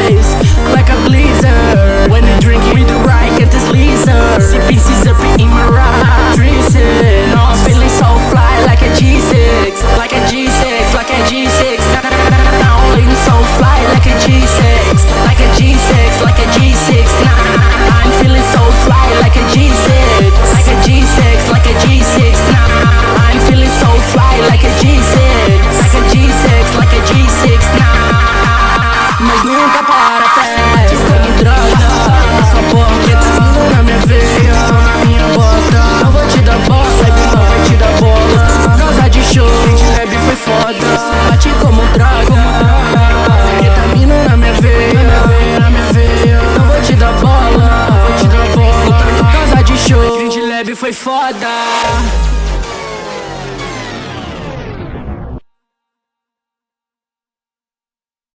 place foi foda.